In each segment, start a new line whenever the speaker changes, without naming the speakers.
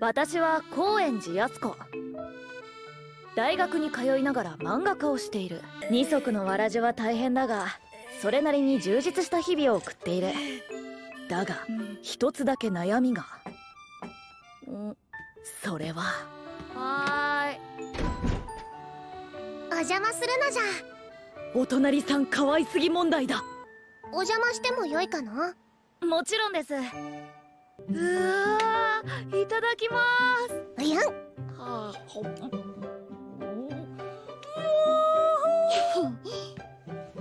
私は高円寺靖子。大学に通いながら漫画家をしている。二足のわらじは大変だがそれなりに充実した日々を送っている。だが一つだけ悩みが。んそれは。はーい。
お邪魔するのじゃ。
お隣さん可愛すぎ問題だ。
お邪魔してもよいかな。
もちろんです。うわーいただきます。
うやん
はあ。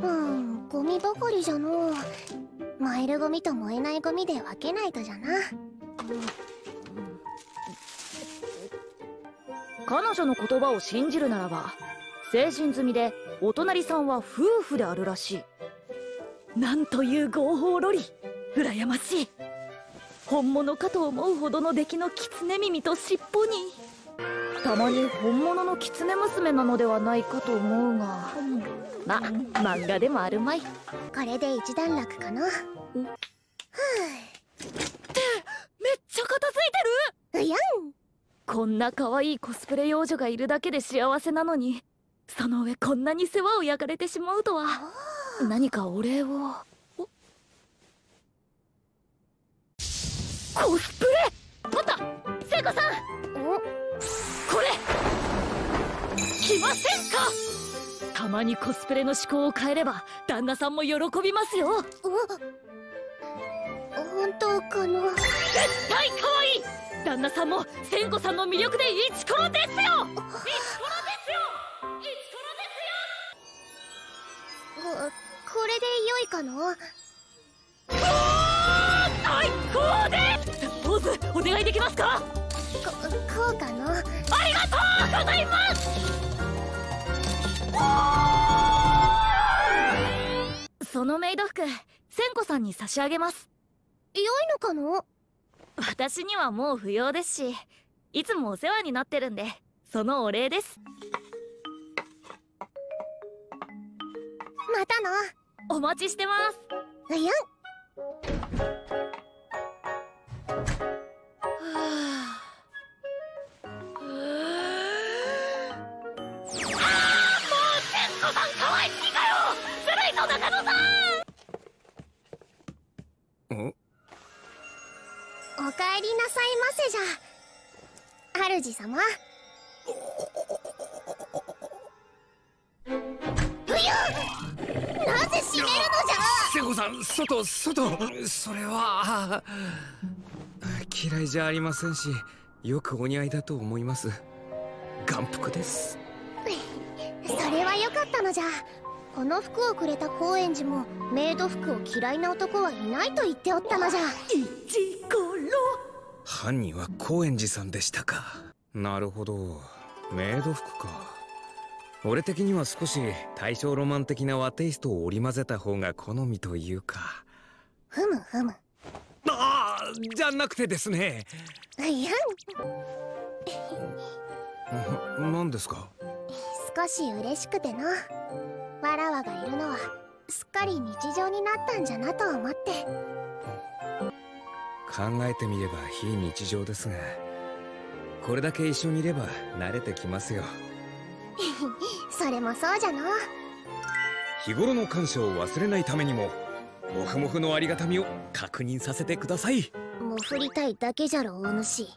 うんゴミばかりじゃのう。燃えるゴミと燃えないゴミで分けないとじゃな。
彼女の言葉を信じるならば成人済みでお隣さんは夫婦であるらしい。なんという合法ロリ。羨ましい本物かと思うほどの出来の狐耳と尻尾に。たまに本物の狐娘なのではないかと思うが。ま漫画でもあるまい。
これで一段落かな。ふ
めっちゃ片付いてる！
うやん。
こんな可愛いコスプレ幼女がいるだけで幸せなのにその上こんなに世話を焼かれてしまうとは。何かお礼をコスプレ。あった聖子さん。
お
これ。来ませんか。たまにコスプレの思考を変えれば旦那さんも喜びますよ。
お本当かな。
絶対可愛い。旦那さんも千子さんの魅力でイチコロですよ。イチコロですよ。イチコロですよ。
ここれでよいかな。
最高ポーズお願いできますか？
ここうかな
ありがとうございます！そのメイド服千子さんに差し上げます。
よいのかな
私にはもう不要ですしいつもお世話になってるんでそのお礼です。
またな
お待ちしてます。
うやんおかえりなさいませじゃ。主様。うやなぜ閉めるのじゃ
セコさん外外。それは嫌いじゃありませんしよくお似合いだと思います。眼福です。
それはよかったのじゃこの服をくれた高円寺もメイド服を嫌いな男はいないと言っておったのじゃ。
イチコロ
犯人は高円寺さんでしたか。なるほど。メイド服か。俺的には少し大正ロマン的な和テイストを織り交ぜた方が好みというか。
ふむふむ。
ああじゃなくてですね。
うやん。
な何ですか？
少し嬉しくてなわらわがいるのはすっかり日常になったんじゃなと思って。
考えてみれば非日常ですがこれだけ一緒にいれば慣れてきますよ。
それもそうじゃの。
日頃の感謝を忘れないためにもモフモフのありがたみを確認させてください。
もう振りたいだけじゃろお主